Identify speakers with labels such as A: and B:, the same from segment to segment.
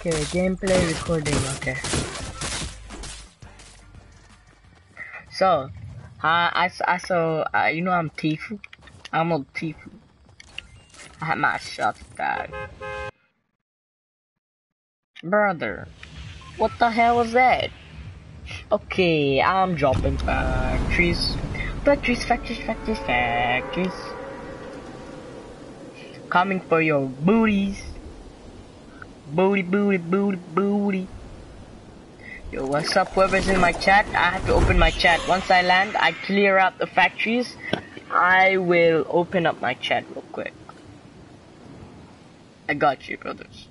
A: Okay, gameplay recording, okay. So, I, I so, uh, you know I'm Tifu? I'm a Tifu. I had my shots back. Brother, what the hell was that? Okay, I'm dropping factories. Factories, factories, factories, factories. Coming for your booties. Booty, booty, booty, booty. Yo, what's up, whoever's in my chat? I have to open my chat. Once I land, I clear out the factories. I will open up my chat real quick. I got you, brothers.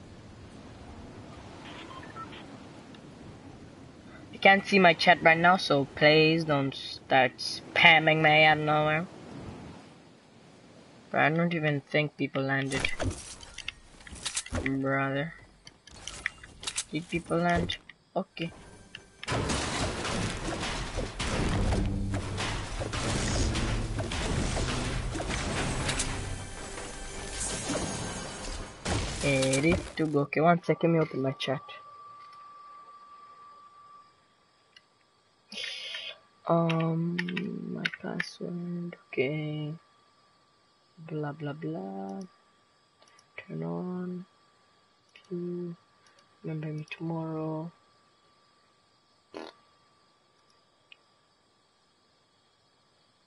A: You can't see my chat right now, so please don't start spamming me out of nowhere. But I don't even think people landed. Brother. Did people land? Okay. Ready to go. Okay, one second, me open my chat. Um, my password, okay. Blah blah blah. Turn on. To remember me tomorrow.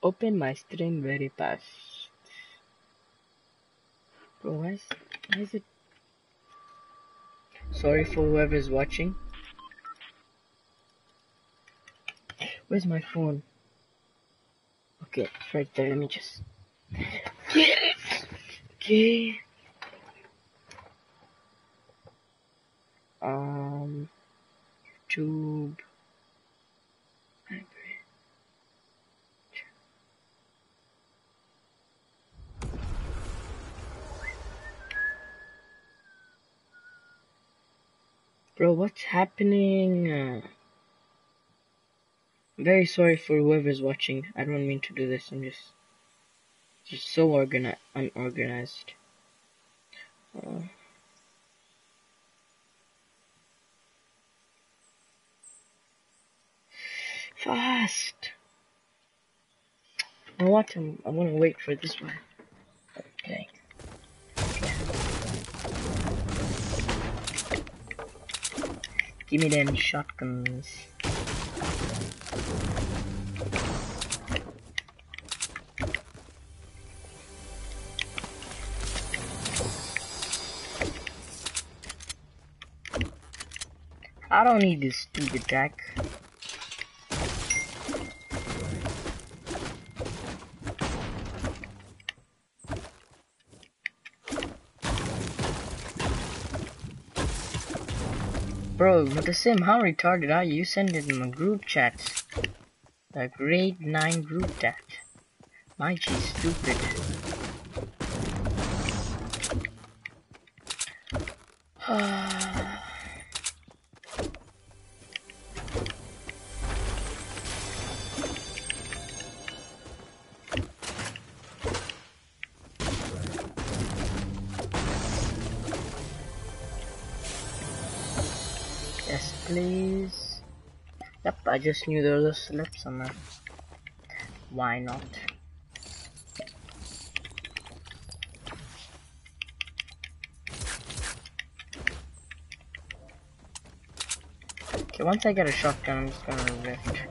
A: Open my stream very fast. Bro, why is, why is it? Sorry for whoever's watching. Where's my phone? Okay, it's right there. Let me just. Okay. Um. YouTube. Bro, what's happening? I'm very sorry for whoever's watching. I don't mean to do this. I'm just, just so organi- unorganized. Uh, fast. I want to. I want to wait for this one. Okay. Give me them shotguns. I don't need this stupid deck. Bro, the sim, how retarded are you? You send it in my group chat. The grade 9 group chat. My G stupid. Ah. I just knew there was a slip somewhere. Why not? Okay, once I get a shotgun, I'm just gonna rift.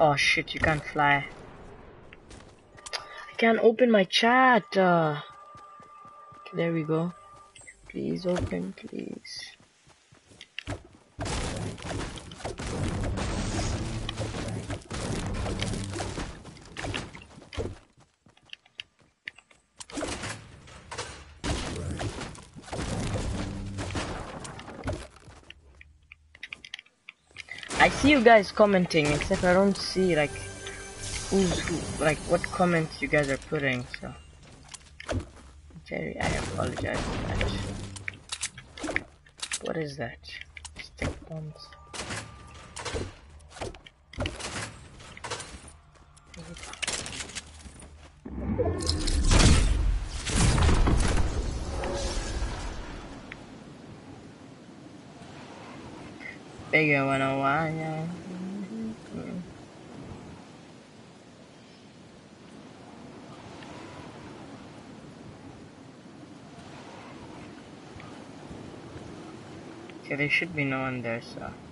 A: Oh shit, you can't fly. Can't open my chat. Uh, there we go. Please open, please. I see you guys commenting, except I don't see like who's who, like what comments you guys are putting. So, Jerry, I apologize for that. What is that? Stick bombs. Bigger 101, yeah. Okay, there should be no one there, so. Uh,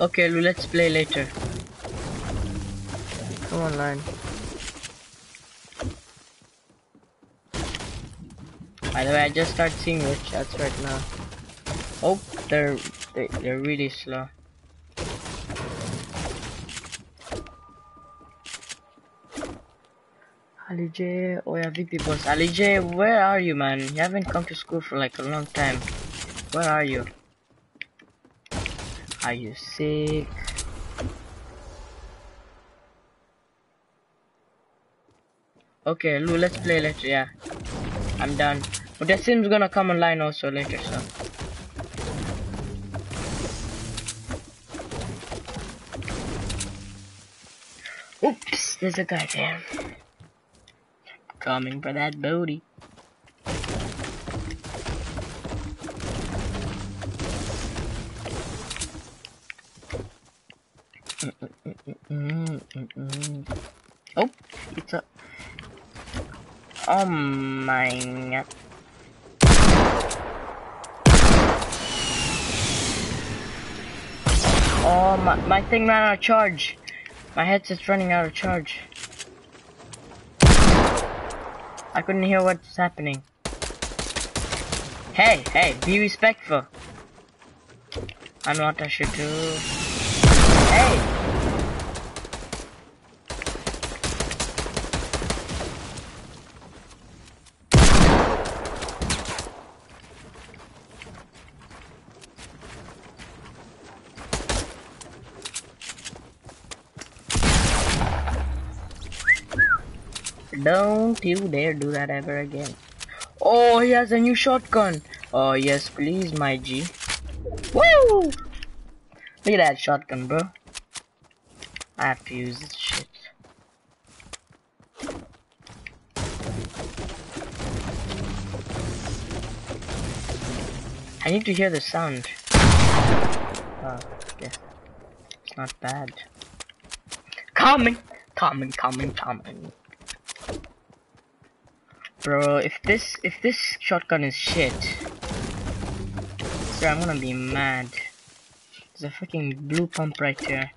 A: Okay, let's play later. Come on, line. By the way, I just started seeing your chats right now. Oh, they're they, they're really slow. Ali J, oh yeah, VP boss. Ali J, where are you, man? You haven't come to school for like a long time. Where are you? Are you sick? Okay, Lou, let's play later, yeah. I'm done. But the sim's gonna come online also later, so. Oops, there's a guy there. Coming for that booty. Oh my. Oh my, my thing ran out of charge. My headset's running out of charge. I couldn't hear what's happening. Hey, hey, be respectful. I know what I should do. Hey! Don't you dare do that ever again. Oh, he has a new shotgun. Oh, yes, please, my G. Woo! Look at that shotgun, bro. I have to use this shit. I need to hear the sound. Oh, yeah. It's not bad. Coming! Coming, coming, coming. Bro, if this if this shotgun is shit, sir, I'm gonna be mad. There's a fucking blue pump right here.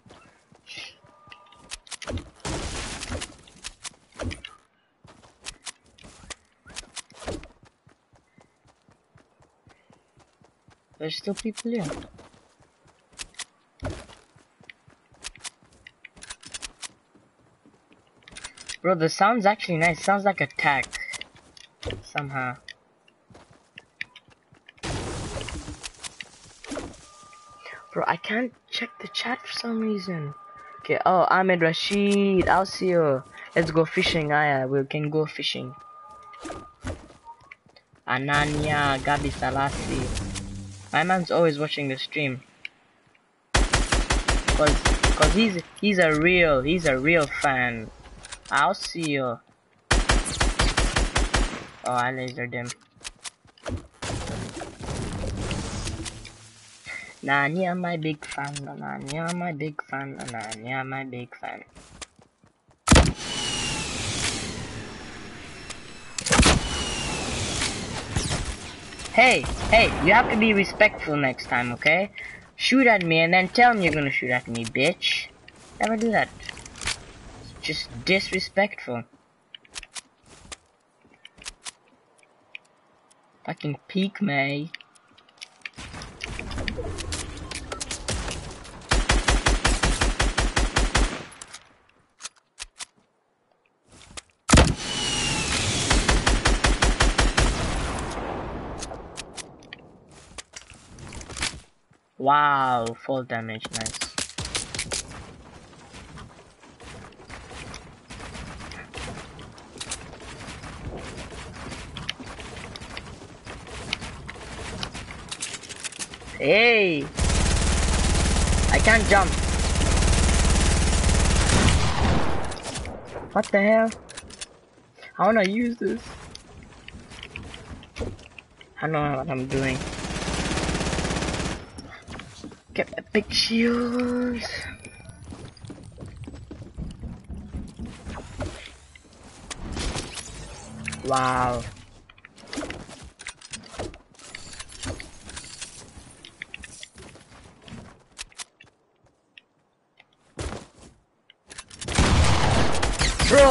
A: There's still people here. Bro, the sound's actually nice. Sounds like a tack. Somehow. Bro, I can't check the chat for some reason. Okay, oh, Ahmed Rashid, I'll see you. Let's go fishing, ah, Aya. We can go fishing. Ananya, Gabi Salasi. My man's always watching the stream. Cause, cause he's, he's a real, he's a real fan. I'll see you. Oh, I lasered him. Nanya, my big fan. Nanya, my big fan. Nanya, my big fan. Hey, hey, you have to be respectful next time, okay? Shoot at me and then tell me you're gonna shoot at me, bitch. Never do that. It's just disrespectful. Fucking peek me. Wow, full damage, nice. Hey! I can't jump. What the hell? I wanna use this. I don't know what I'm doing. Get a big shield. Wow.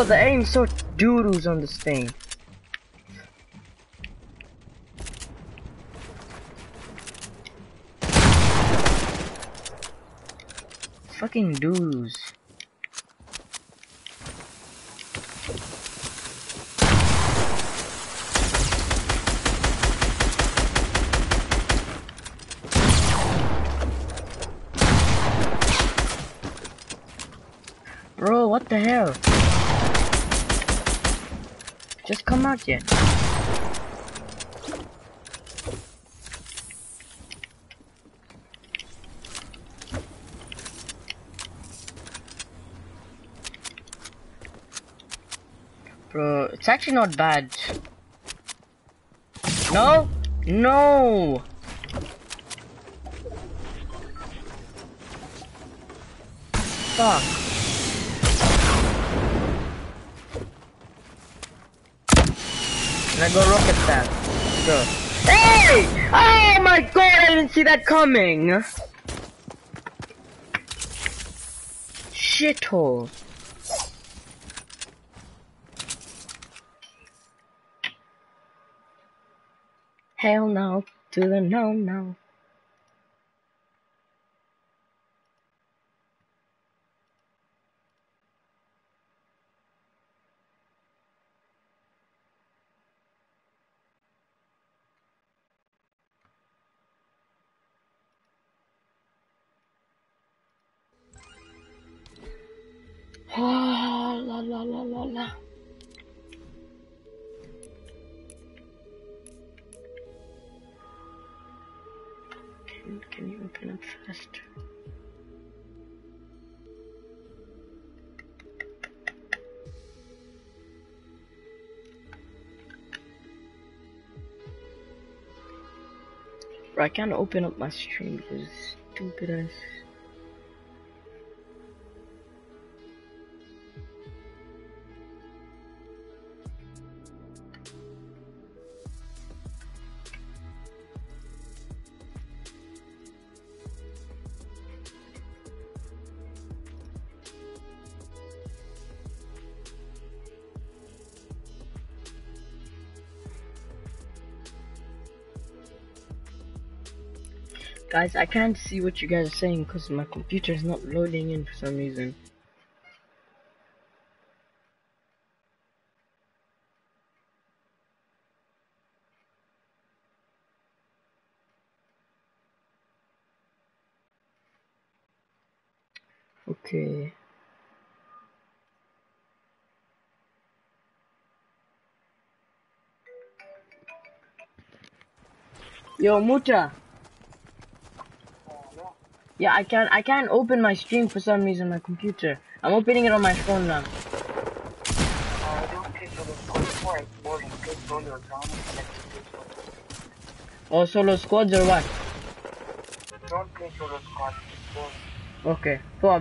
A: The aim's so doodles on this thing. Fucking doodles. Bro, what the hell? Just come out yet. Bro, it's actually not bad. No? No! Fuck. I go rocket that. Go. Hey! Oh my god, I didn't see that coming! Shithole. Hell no to the no no. Can, you open up faster? I can't open up my stream because stupid ass. Guys, I can't see what you guys are saying because my computer is not loading in for some reason. Okay. Yo, Muta. Yeah, I can't. I can't open my stream for some reason my computer. I'm opening it on my phone now. Oh, solo squads or what?
B: Don't play solo squad.
A: Okay, four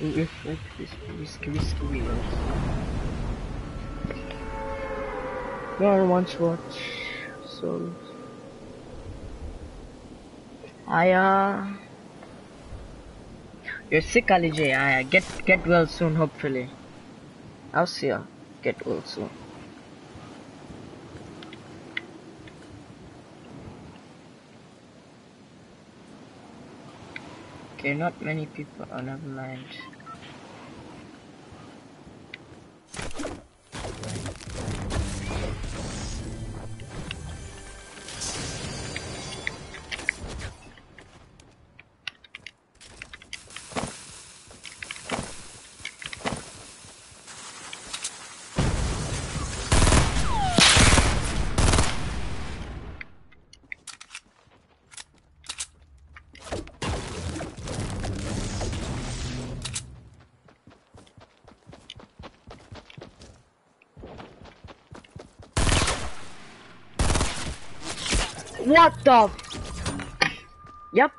A: risk, risk, risk, risk, wheels. No one wants watch solos. Uh You're sick Ali J. I get get well soon hopefully. I'll see ya. Get well soon. Okay, not many people. Oh, never mind. What the? Yep.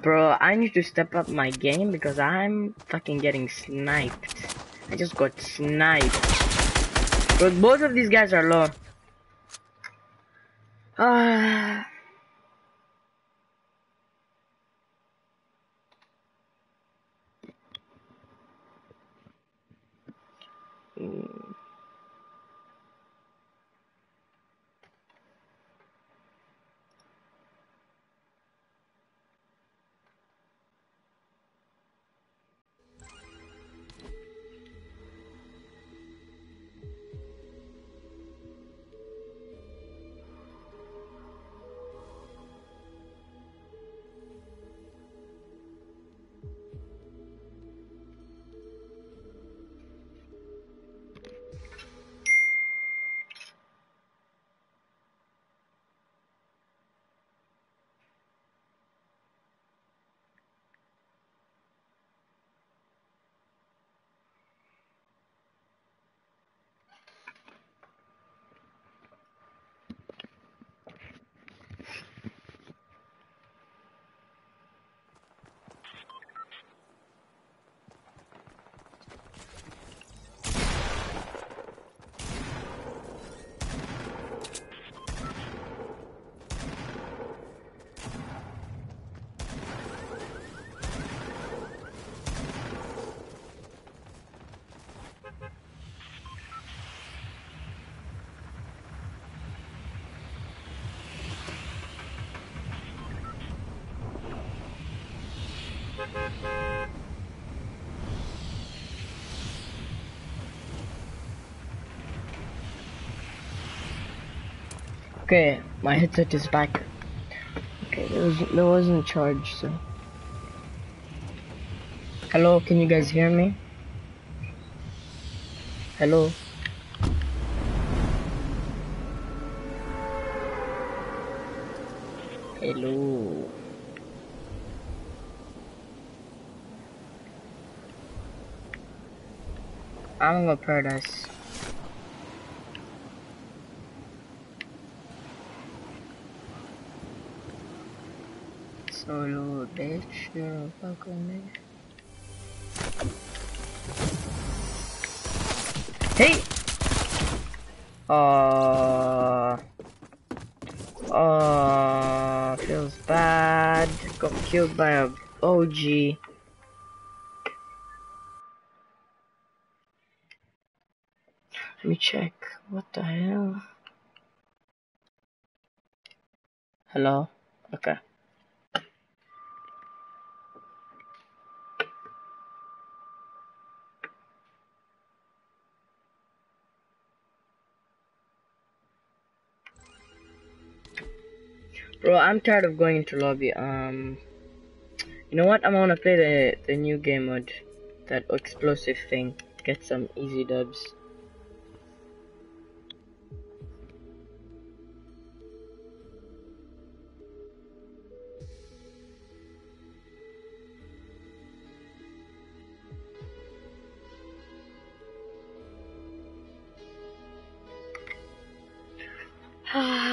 A: Bro, I need to step up my game because I'm fucking getting sniped. I just got sniped. But both of these guys are low. Okay, my headset is back. Okay, there was there wasn't charge, so. Hello, can you guys hear me? Hello. Hello. I'm gonna paradise. Solo bitch, you're a fucking bitch. Hey! Uh, uh, feels bad. Got killed by a OG. Let me check. What the hell? Hello? Okay. Bro, I'm tired of going into lobby. Um, you know what? I'm gonna play the the new game mode, that explosive thing. Get some easy dubs. Uh,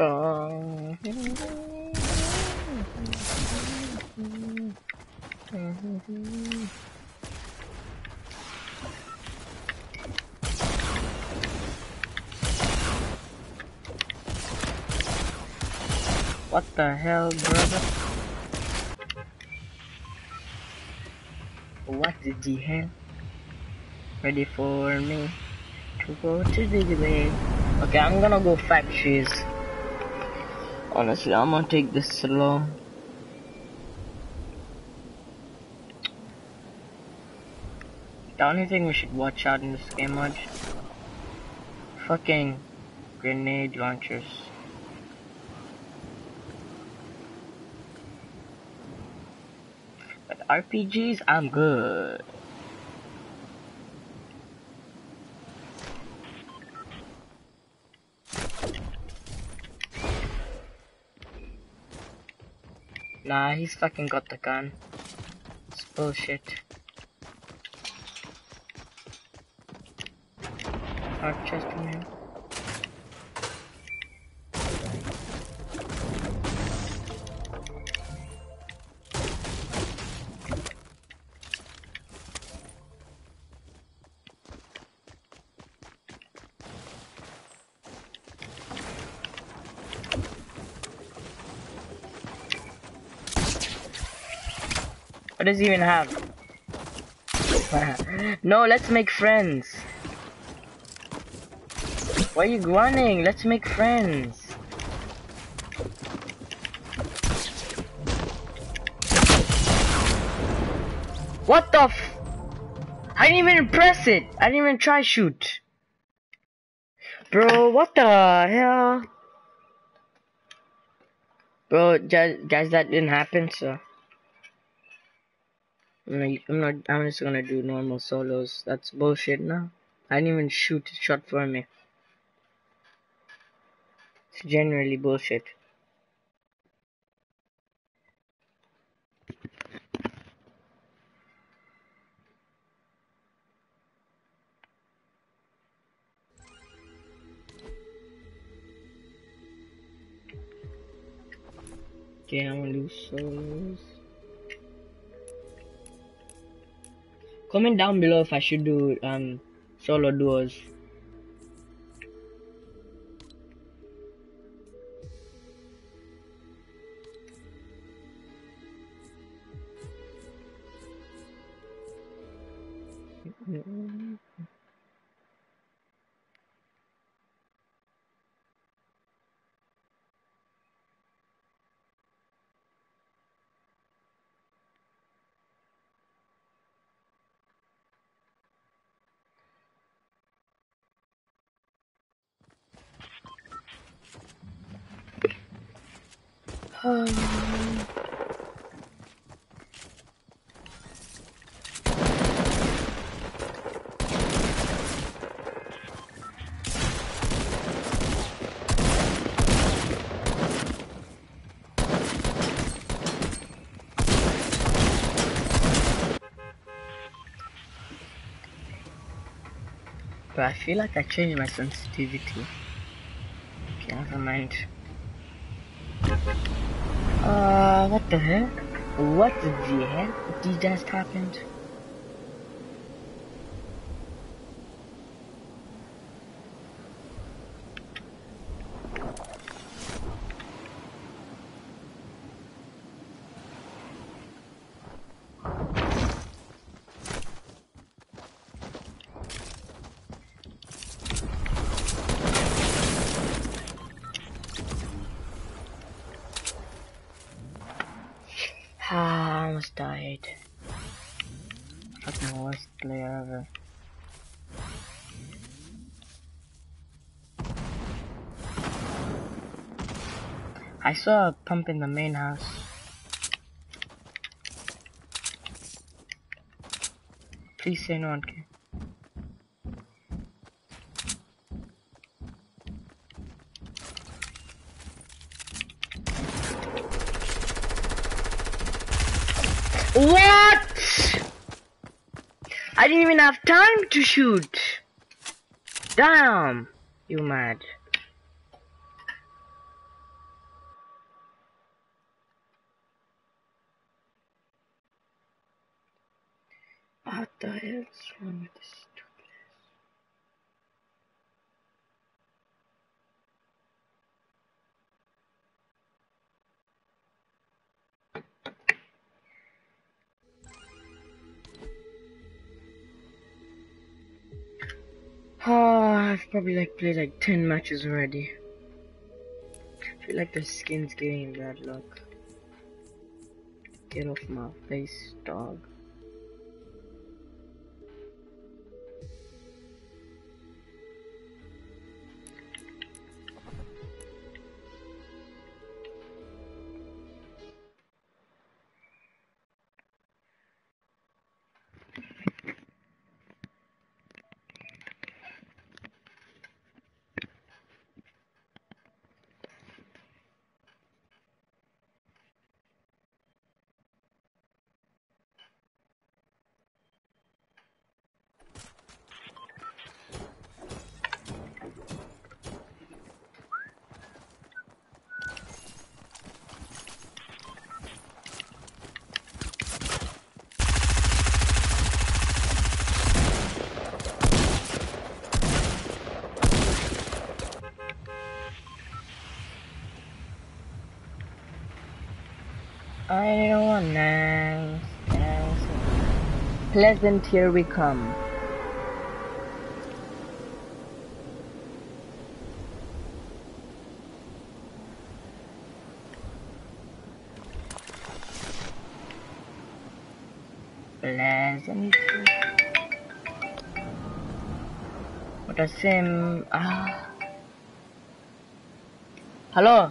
A: what the hell, brother? What did the hell? Ready for me to go to the way? Okay, I'm gonna go factories. Honestly, I'm gonna take this slow. The only thing we should watch out in this game much fucking grenade launchers. But RPGs, I'm good. Nah, he's fucking got the gun. It's bullshit. Chest from him. Does he even have? no, let's make friends. Why are you running? Let's make friends. What the f- I didn't even press it. I didn't even try shoot. Bro, what the hell? Bro, guys, guys that didn't happen, so. I'm, not. I'm just gonna do normal solos. That's bullshit now. I didn't even shoot. It shot for me. It's generally bullshit. Okay, I'm gonna do solos. Comment down below if I should do um solo duos. I feel like I changed my sensitivity. Okay, never mind. Uh, what the heck? What the heck did just happened? Ah, I almost died. Fucking worst player ever. I saw a pump in the main house. Please say no one can. What? I didn't even have time to shoot. Damn, you mad. Probably like played like 10 matches already. I feel like the skin's getting bad luck. Get off my face, dog. Want now. Pleasant, here we come. Pleasant. What a sim. Ah. Hello.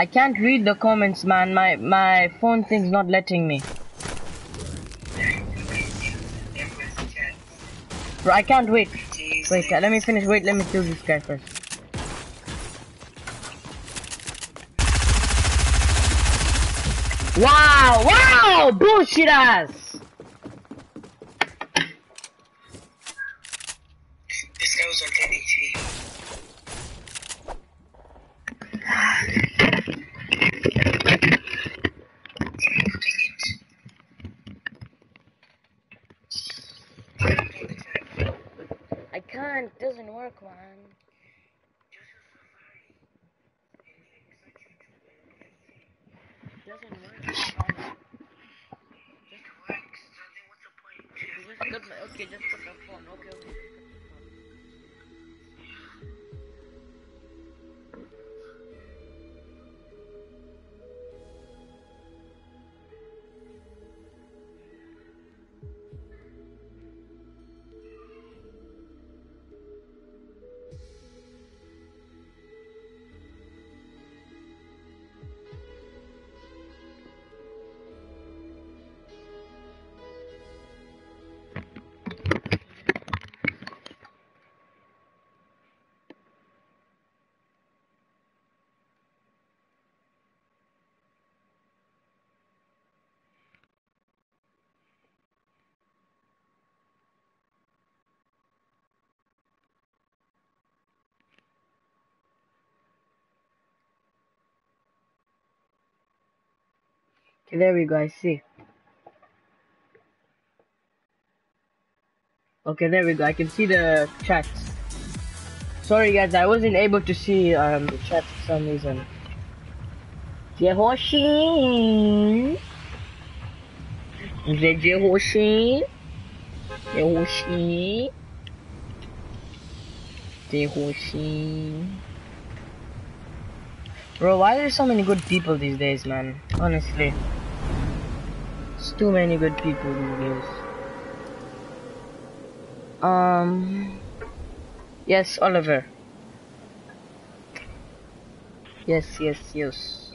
A: I can't read the comments, man. My my phone thing's not letting me. Bro, I can't wait. Wait, uh, let me finish. Wait, let me kill this guy first. Wow! Wow! Bullshit ass! Okay, there we go. I see. Okay, there we go. I can see the chat. Sorry, guys, I wasn't able to see um the chat for some reason. Jehoshi, Je- Jehoshi, Jehoshi, Jehoshi. Bro, why are there so many good people these days, man? Honestly. It's too many good people these days. Um. Yes, Oliver. Yes, yes, yes.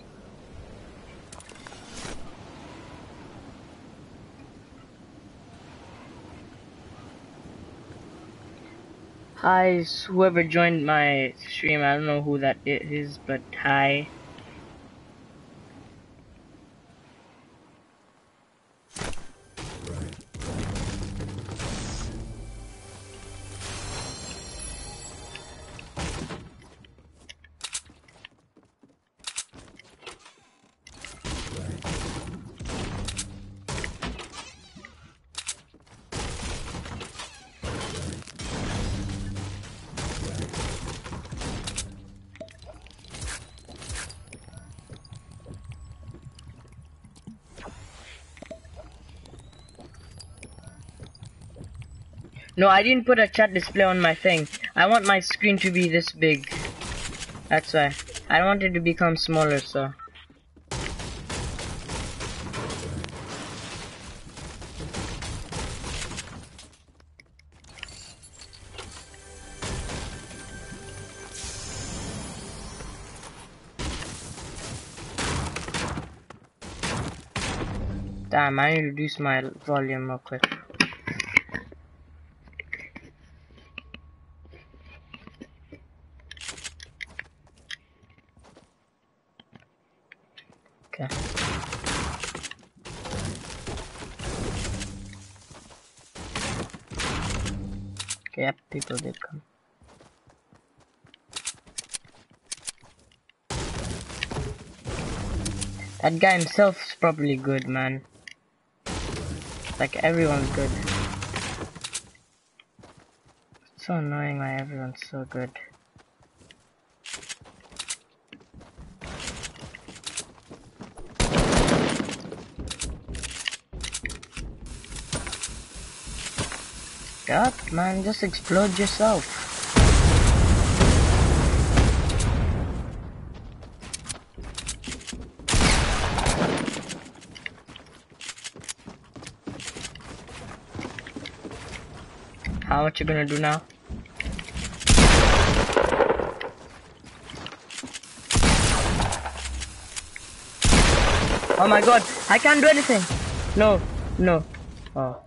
A: Hi, whoever joined my stream. I don't know who that i- but hi. No, I didn't put a chat display on my thing. I want my screen to be this big. That's why. I want it to become smaller, so. Damn, I need to reduce my volume real quick. That guy is probably good, man. Like, everyone's good. It's so annoying why everyone's so good. God, man, just explode yourself. What you're gonna do now? Oh my god, I can't do anything. No, no. Oh.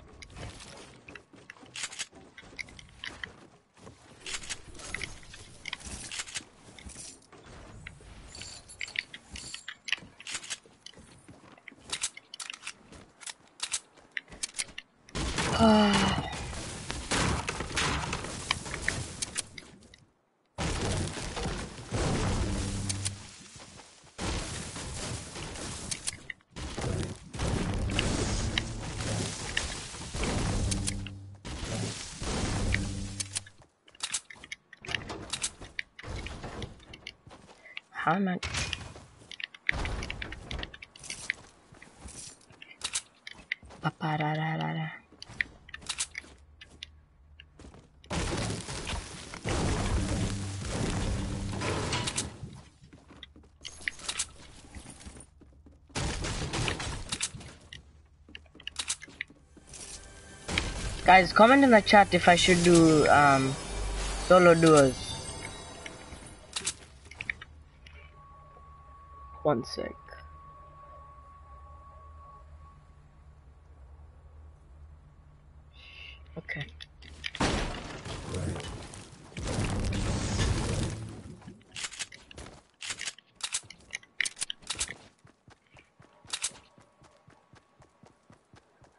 A: How am I? Papararara. Guys, comment in the chat if I should do um, solo duos. One sec. Okay.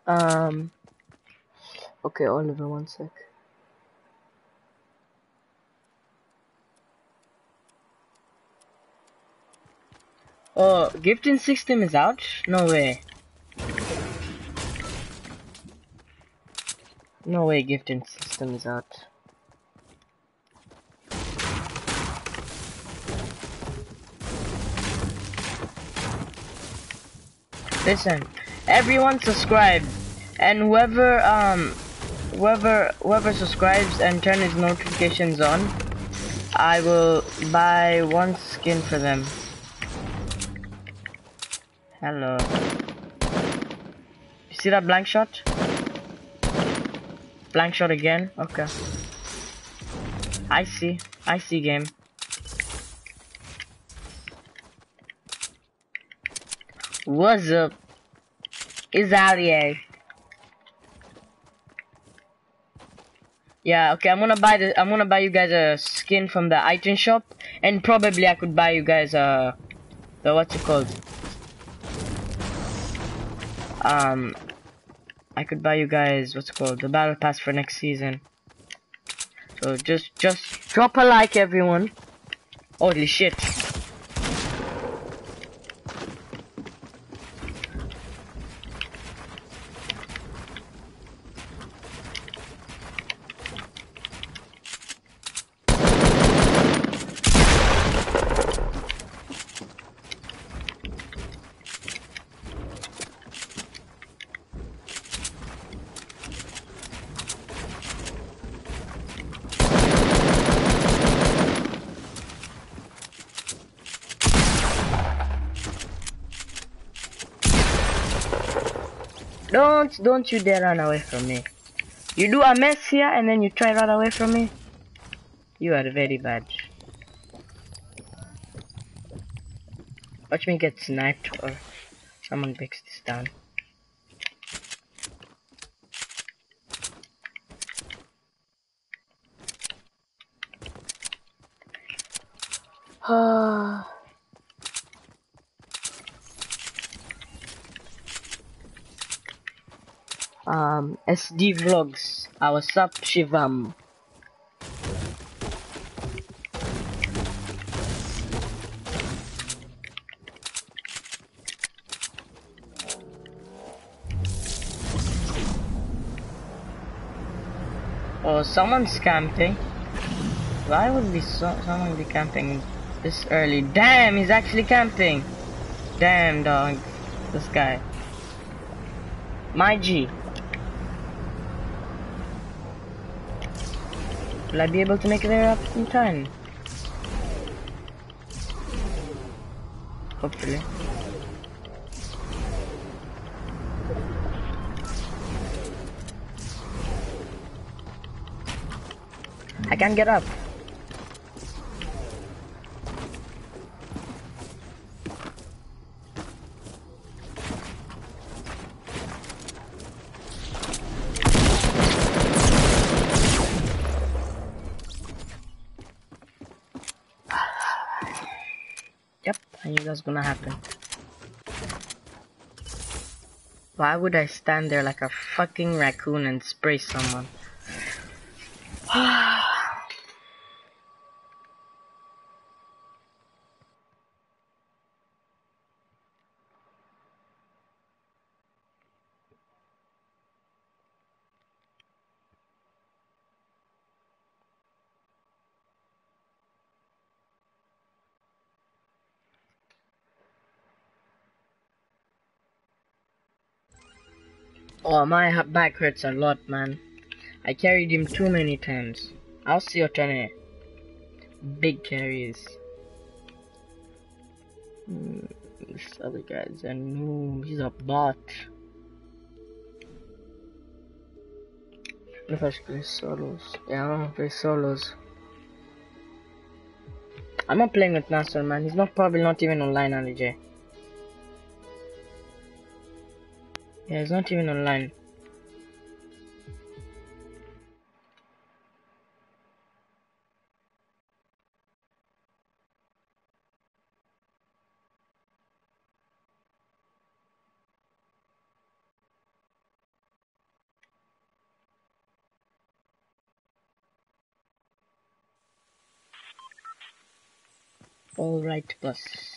A: Um. Okay, Oliver, one sec. Oh, gifting system is out? No way. No way gifting system is out. Listen, everyone subscribe and whoever um whoever whoever subscribes and turn his notifications on, I will buy one skin for them. Hello. You see that blank shot? Blank shot again? Okay. I see. I see game. What's up? It's. Yeah, okay, I'm gonna buy the I'm gonna buy you guys a skin from the item shop and probably I could buy you guys a the what's it called? Um I could buy you guys what's called the battle pass for next season. So just just drop a like everyone. Holy shit. Don't you dare run away from me. You do a mess here and then you try run away from me. You are very bad. Watch me get sniped or someone breaks this down. Um, SD Vlogs. Uh, what's up, Shivam? Oh, someone's camping. Why would be so someone be camping this early? Damn, he's actually camping. Damn, dog. This guy. My G. Will I be able to make it there up in time? Hopefully. I can't get up. I knew that was gonna happen. Why would I stand there like a fucking raccoon and spray someone? Ah. Oh, my back hurts a lot, man. I carried him too many times. I'll see what trying big carries. Hmm, this other guy's a noob. He's a bot. If I should play solos? Yeah, I want to play solos. I'm not playing with Nasser, man. He's not probably not even online, Ali Yeah, he's not even online. Alright, boss.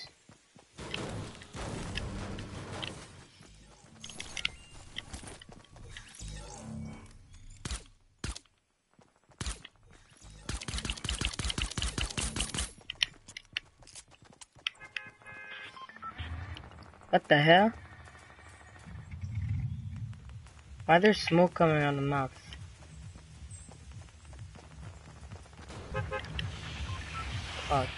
A: What the hell? Why there's smoke coming out of the mouth? Fuck.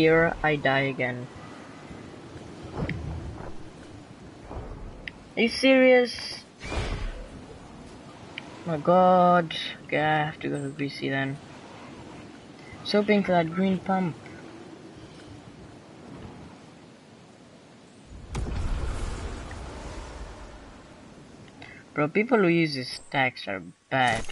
A: Here I die again. Are you serious? my god. Okay, I have to go to Greasy then. Hoping for that green pump. Bro, people who use these stacks are bad.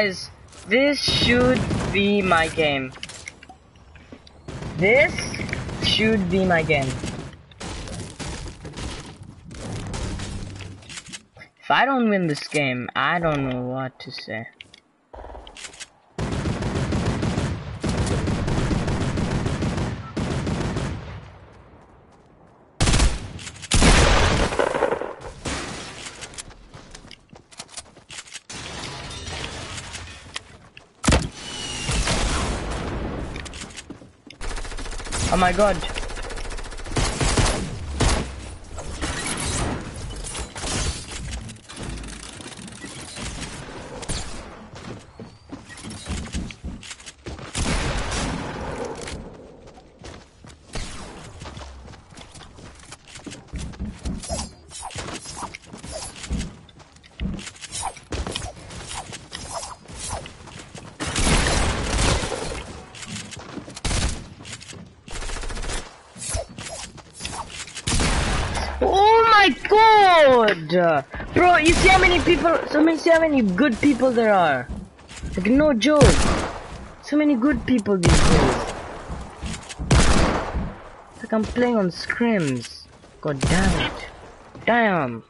A: Guys, this should be my game. This should be my game. If I don't win this game, I don't know what to say. Oh my god. Oh my Bro, you see how many people, so many, see how many good people there are. Like, no joke. So many good people these days. Like, I'm playing on scrims. God damn it. Damn.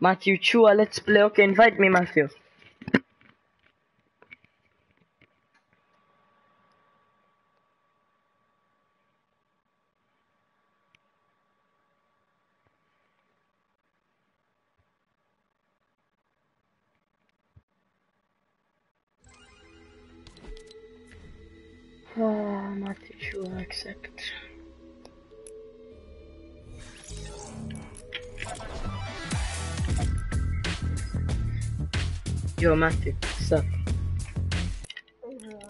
A: Matthew Chua, let's play. Okay, invite me, Matthew. Yo, Matthew, what's up? What's up?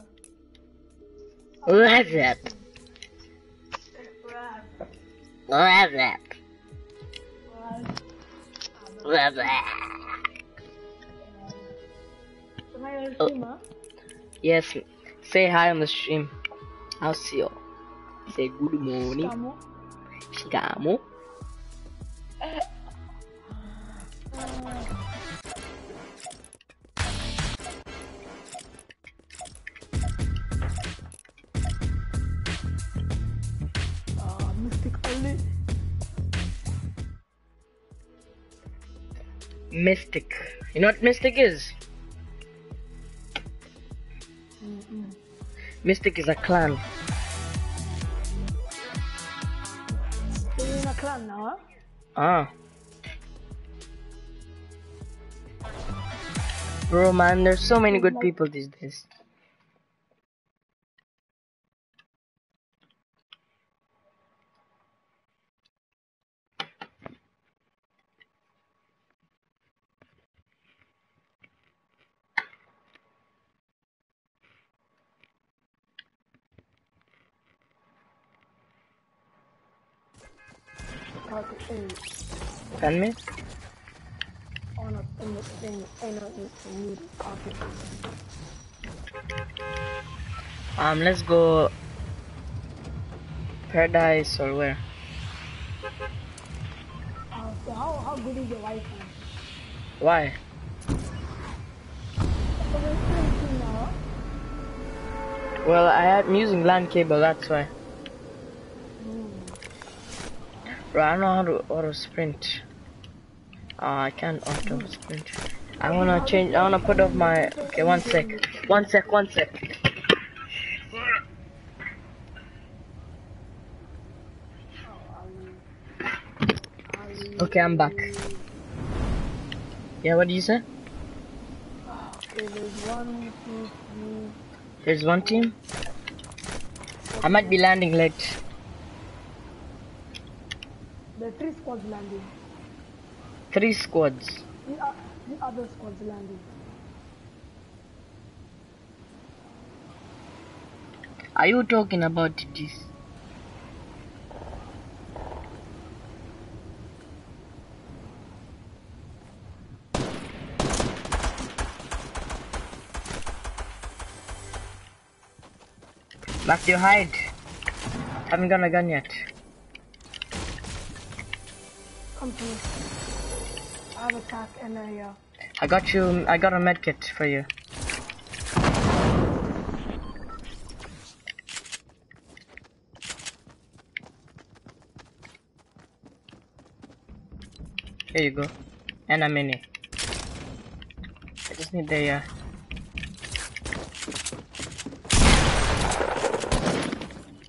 A: What's up? Oh. Yes, say hi on the stream. I'll see you. Say good morning. Chigamo. You know what Mystic is? Mystic is a clan.
C: You're in a clan now, huh?
A: Ah. Bro, man, there's so many good people these days. Can me?
C: on a thing, thing, nothing to need.
A: Um, let's go Paradise or where?
C: Uh, so how, how good is your Wi-Fi?
A: Why?
C: So we're still now,
A: Well, I am using LAN cable, that's why. Bro, I know how to auto sprint. Uh, I can't auto sprint. I wanna change, I wanna put off my, okay, one sec. One sec, one sec. Okay, I'm back. Yeah, what did you say?
C: There's one
A: team. I might be landing late.
C: Are three squads landing.
A: Three squads.
C: The, o- the other squads landing.
A: Are you talking about this? Matthew, hide. Haven't got a gun yet.
C: I have a tack and
A: I got you. I got a med kit for you. Here you go. And a mini. I just need the uh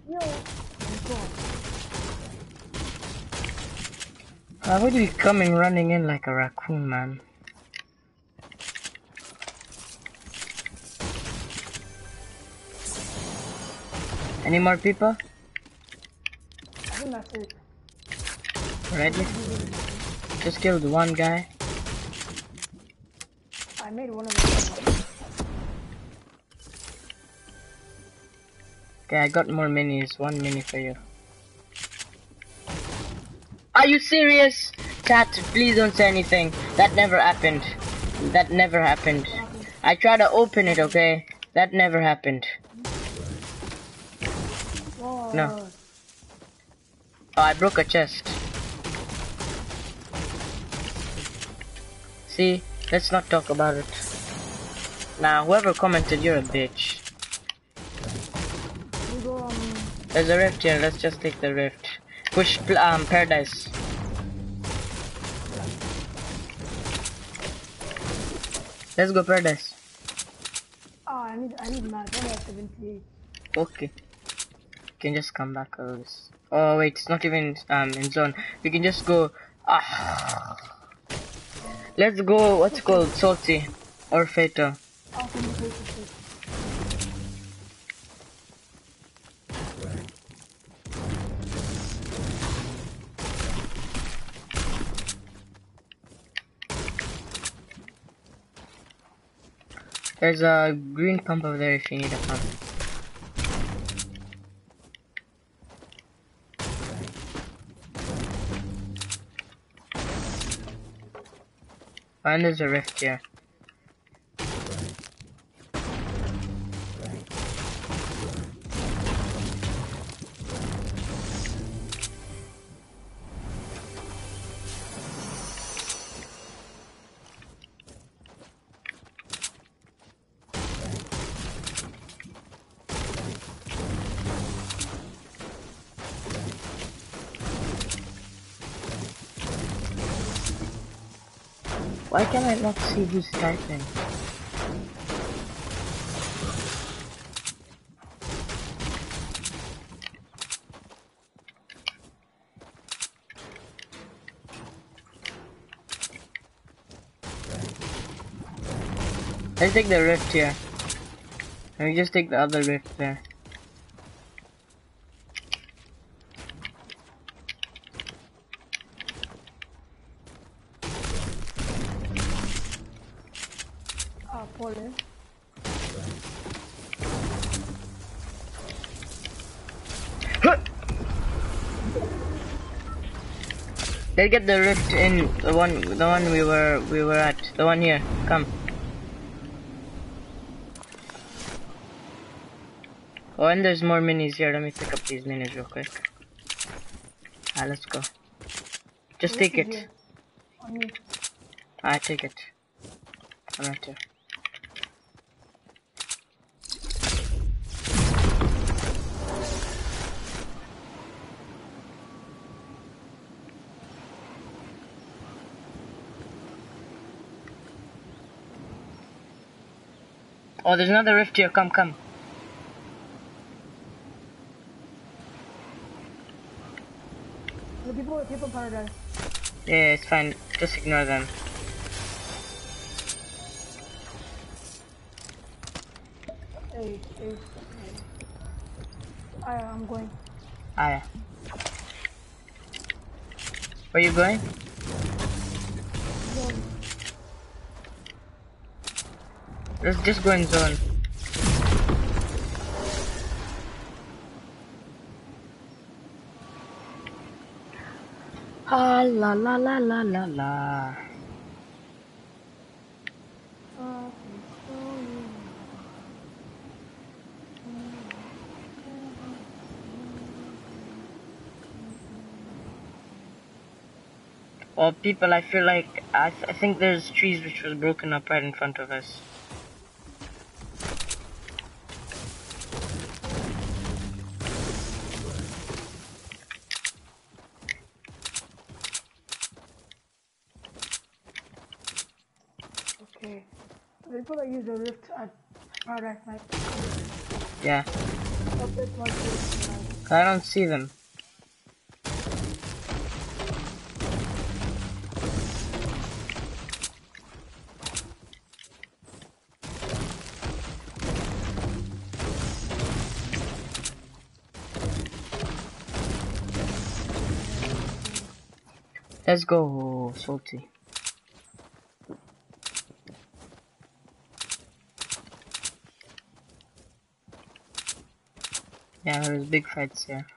C: yo, I'm gone.
A: Why would be coming running in like a raccoon, man? Any more people?
C: I think that's it.
A: Ready? Just killed one guy.
C: I made one of them.
A: Okay, I got more minis. One mini for you. Are you serious? Chat, please don't say anything. That never happened. That never happened. I tried to open it, okay? That never happened. No. Oh, I broke a chest. See, let's not talk about it. Now, whoever commented, you're a bitch. There's a rift here. Let's just take the rift. Push um paradise. Let's go paradise.
C: oh I need I need math. I have seventy eight.
A: Okay. You can just come back this. Oh wait, it's not even um in zone. We can just go. Ah. Let's go. What's it called salty or feta? There's a green pump over there if you need a pump. And there's a rift here. I not see who's typing? Let's take the rift here. Let me just take the other rift there. Let's get the rift in the one the one we were we were at. The one here. Come. Oh and there's more minis here. Let me pick up these minis real quick. Ah let's go. Just take it. I take it. I'm right here. Oh, there's another rift here. Come, come.
C: The people people paradise.
A: Yeah, it's fine. Just ignore them.
C: Hey, hey, hey. I I'm going.
A: Ah, yeah. Where you going?
C: Zone.
A: Let's just go in zone. Ah la la la la la la. Well, people, I feel like I, th- I think there's trees which was broken up right in front of us.
C: okay. The people that use the rift at
A: Yeah,
C: Up this one too.
A: I don't see them. Let's go, salty. Yeah, there's big fights here.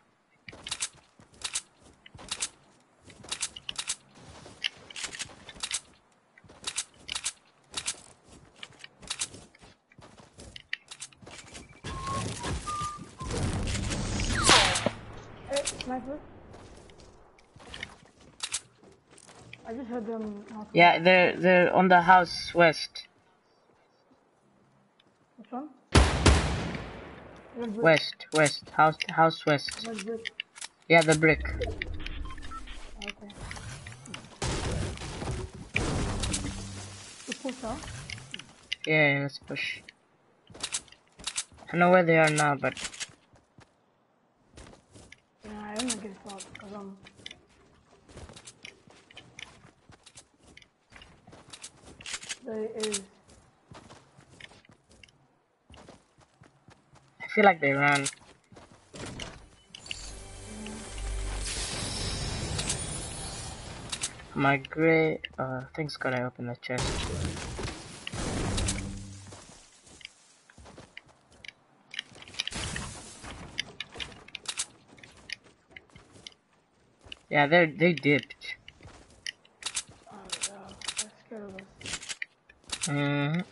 A: Yeah, they're they're on the house west. West, west, house house west.
C: Brick.
A: Yeah, the brick.
C: Okay.
A: Yeah, yeah, let's push. I know where they are now, but
C: Yeah, I don't get because um. There is.
A: Feel like they ran. My gray uh thing's gonna open the chest. Yeah, they they dipped.
C: Oh. I'm scared of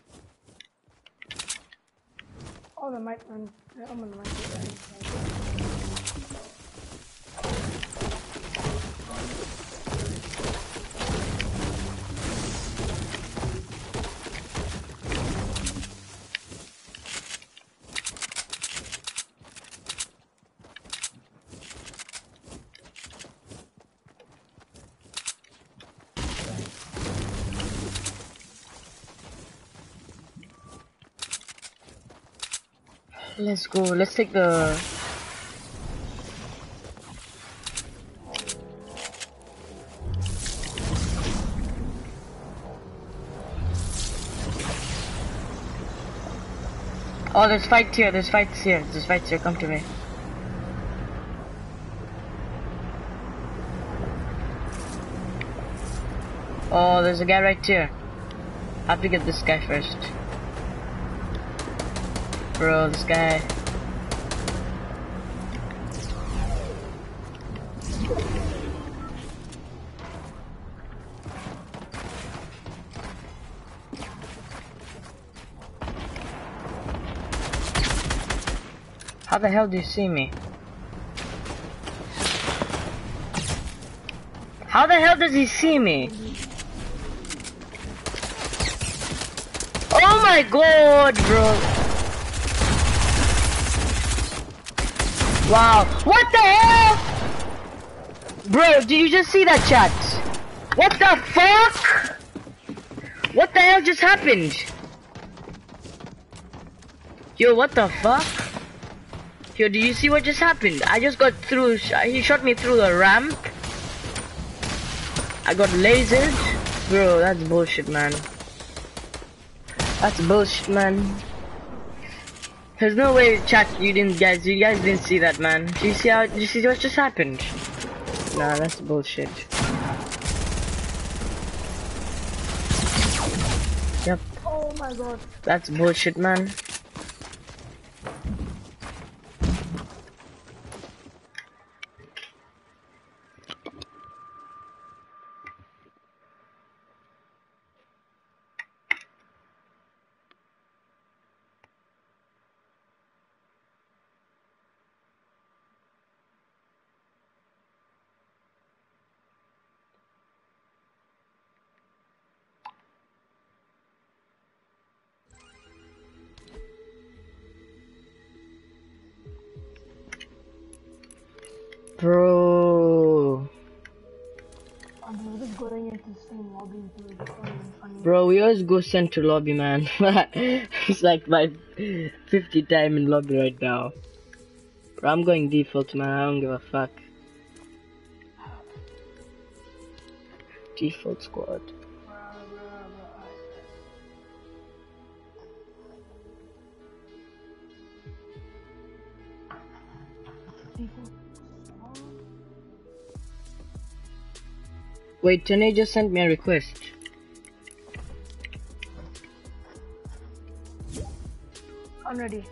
C: the mic. I'm on the mic. man.
A: Let's go. Let's take the. Oh, there's fights here. There's fights here. There's fights here. Come to me. Oh, there's a guy right here. I have to get this guy first. Bro, this guy. How the hell do you see me? How the hell does he see me? Oh my god, bro. Wow. What the hell? Bro, did you just see that chat? What the fuck? What the hell just happened? Yo, what the fuck? Yo, do you see what just happened? I just got through, he shot me through the ramp. I got lasered. Bro, that's bullshit, man. That's bullshit, man. There's no way, chat, you didn't, guys, you guys didn't see that, man. Do you see how, do you see what just happened? Nah, that's bullshit. Yep,
C: Oh my god.
A: that's bullshit, man. Go center lobby, man. it's like my 50 time in lobby right now. Bro, I'm going default, man. I don't give a fuck. Default squad. Wait, Tane just sent me a request.
C: Ready.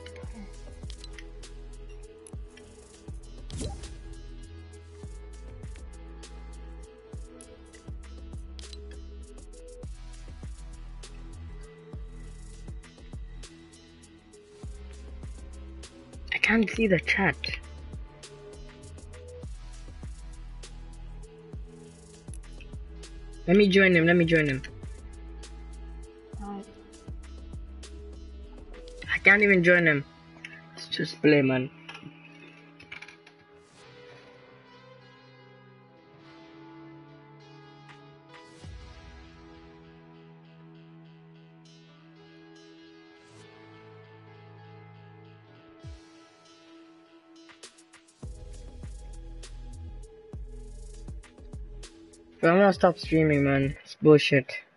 A: I can't see the chat. Let me join him. Let me join him. Can't even join him. Let's just play, man. I'm gonna stop streaming, man. It's bullshit.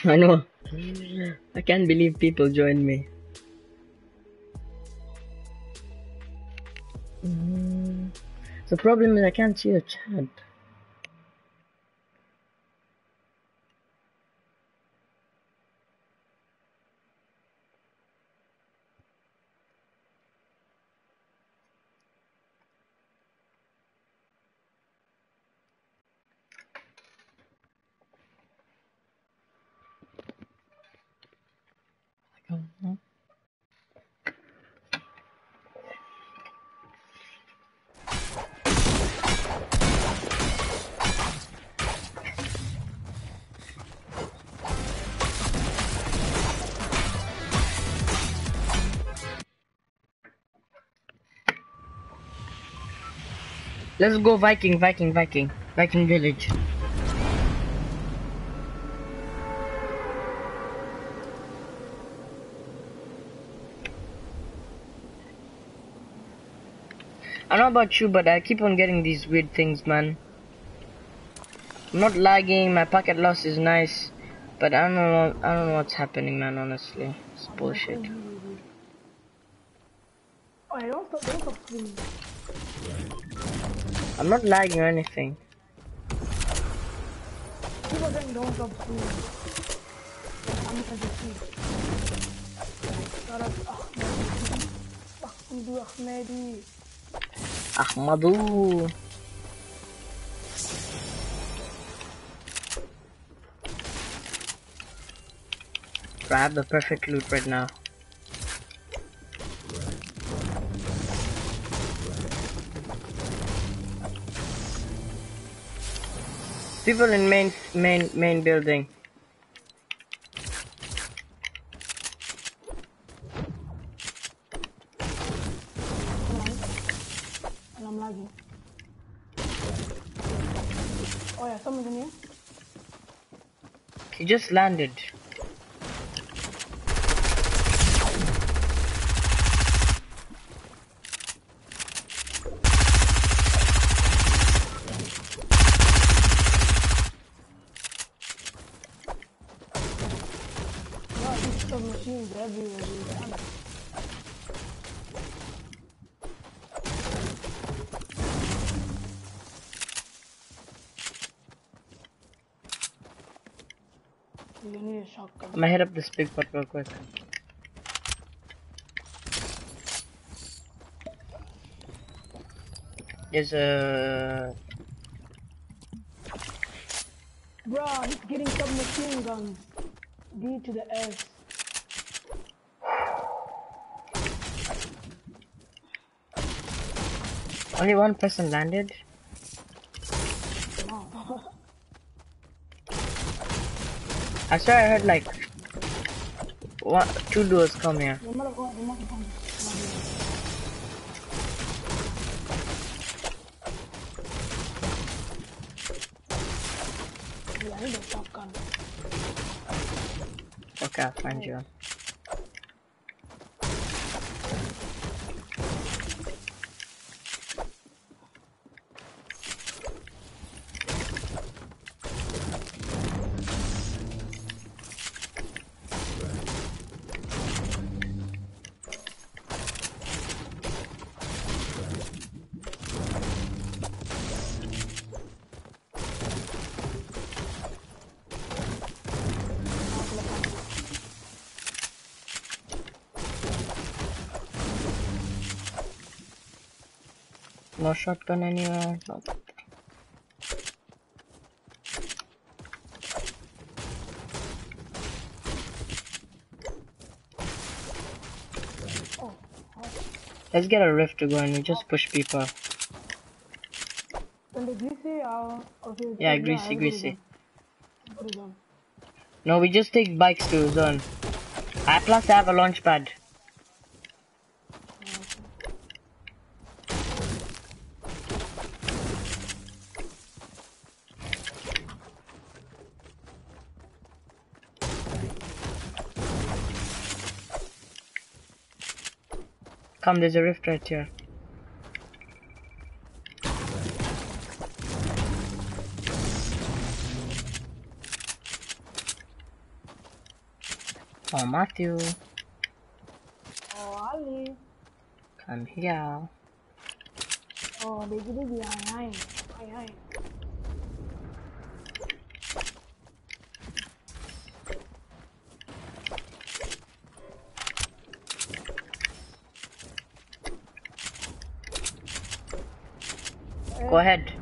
A: I know. I can't believe people joined me. Mm. The problem is I can't see the chat. Let's go Viking, Viking, Viking, Viking village. I don't know about you, but I keep on getting these weird things, man. I'm not lagging. My packet loss is nice, but I don't know. I don't know what's happening, man. Honestly, it's bullshit.
C: Yeah, don't stop, don't stop.
A: I'm not lagging or anything.
C: People Ahmadu
A: the perfect loot right now. People in main main main building.
C: And I'm lagging. Oh yeah, someone's in here.
A: He just landed.
C: Yeah, these submachines everywhere, dude. I'm- You need a shotgun.
A: I'm gonna hit up this big pot real quick. There's a
C: Bruh, he's getting some machine guns. D to the S.
A: only one person landed. I swear I heard like one, two doors come here.
C: The mother- the motherfucker. Yeah, I need a shotgun.
A: Okay, I'll find you. Shotgun.
C: Oh,
A: Let's get a rift to go and we just push people. Yeah, greasy,
C: I'll put it
A: greasy.
C: on. Put it on.
A: No, we just take bikes to zone. I plus I have a launch pad. Come, there's a rift right here. Oh, Matthew,
C: Oh, Ali.
A: come here.
C: Oh, dia gini dia hai hai. Hai
A: Go ahead.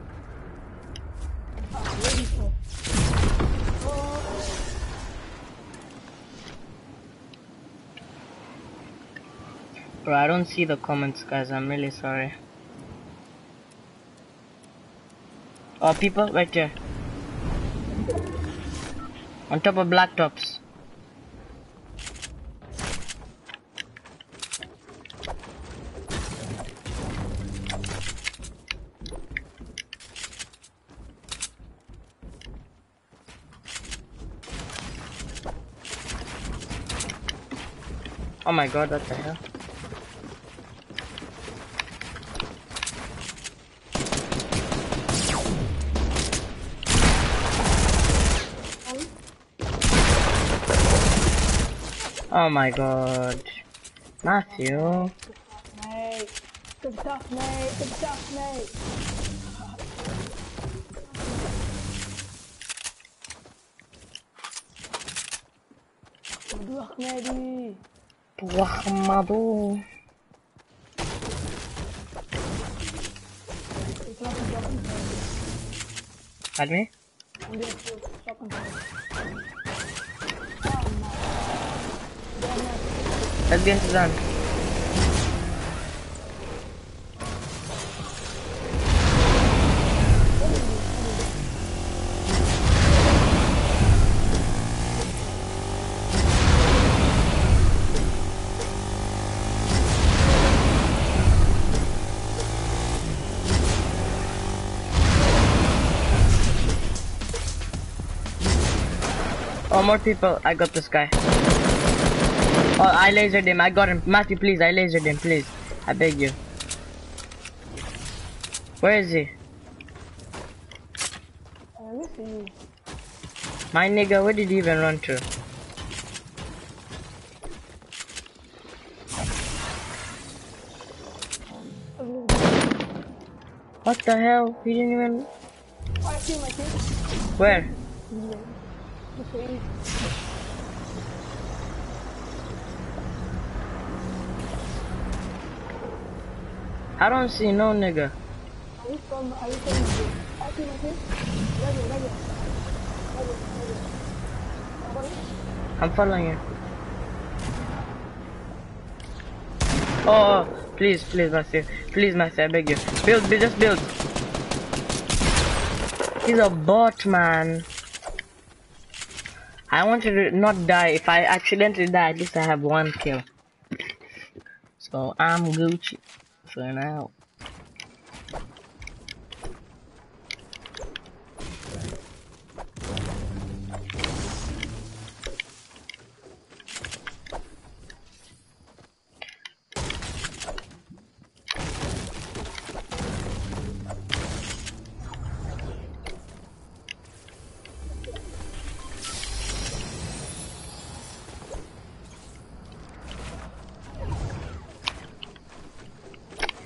A: Bro, I don't see the comments, guys. I'm really sorry. Oh, people, right here. On top of black my god, what the hell? Oh my god. Matthew.
C: mate. Good stuff, mate. Good stuff, mate. Dua mate.
A: Buah
C: Tuhmabu. आदमी
A: Let's be in Suzanne. More people. I got this guy. Oh, I lasered him. I got him. Matthew, please. I lasered him, please. I beg you. Where is he? My nigga, where did he even run to? What the hell? He didn't even.
C: I see him, I see him.
A: Where? I don't see no nigga.
C: Are you from, are you from?
A: I'm following you. Oh, oh, please, please, Master. Please, Master, I beg you. Build, build, just build. He's a bot, man. I wanted to not die. If I accidentally die, at least I have one kill. So I'm Gucci for now.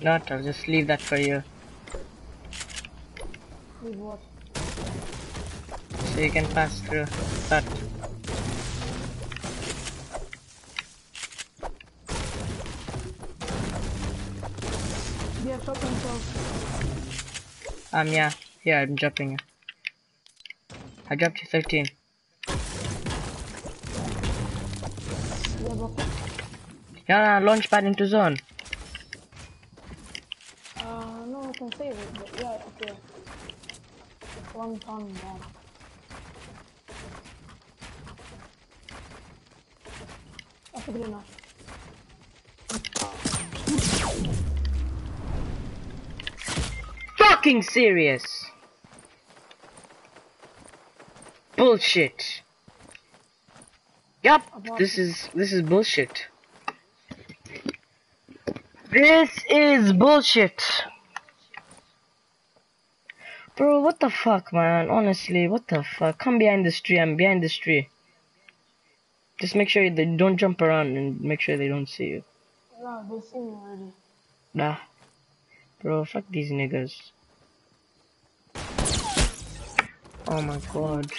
A: Not, I'll just leave that for you.
C: Leave what?
A: So you can pass through that.
C: You have shotgun?
A: Um, yeah. Here, I'm dropping you. I dropped you 13.
C: Do you have rocket?
A: Yeah, launch pad into zone.
C: Uh, no, I can save it, but yeah, okay. One ton bomb. That's a good enough.
A: Fucking serious. Bullshit. Yup, this is this is bullshit. This is bullshit. Bro, what the fuck, man? Honestly, what the fuck? Come behind this tree. I'm behind this tree. Just make sure they don't jump around and make sure they don't see you.
C: No, they see me already.
A: Nah. Bro, fuck these niggas. Oh my god.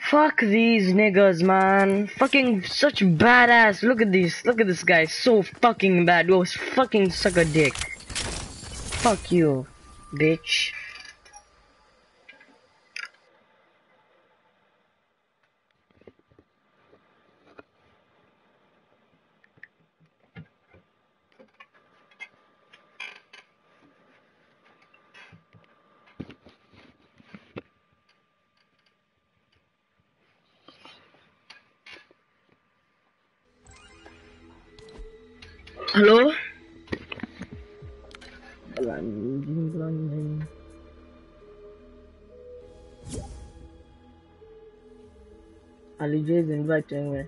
A: Fuck these niggas, man. Fucking such badass. Look at this. Look at this guy. So fucking bad. Yo, fucking suck a dick. Fuck you, bitch. Hello? Blondin. Ali J is inviting me.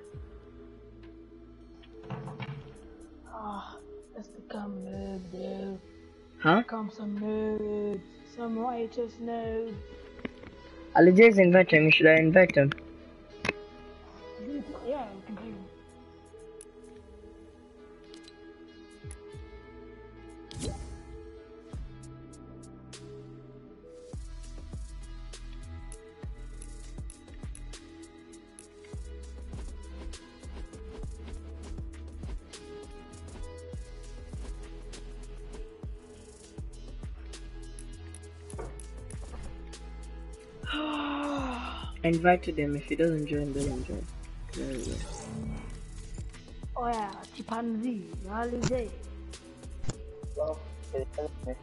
C: Ah, let's become noob, dude.
A: Huh?
C: Become some noobs. Some righteous noobs.
A: Ali J is inviting me. Should I invite him?
C: Yeah, we can.
A: I invited him. If he doesn't join, doesn't join. There we go.
C: Oh yeah, chimpanzee, holiday.
D: Hello, can you hear me?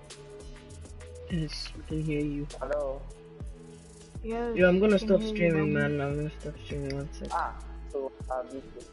A: Yes, we can hear you.
D: Hello.
C: Yes,
A: Yo, I'm gonna stop streaming, man. I'm gonna stop streaming one sec.
D: Ah, so this is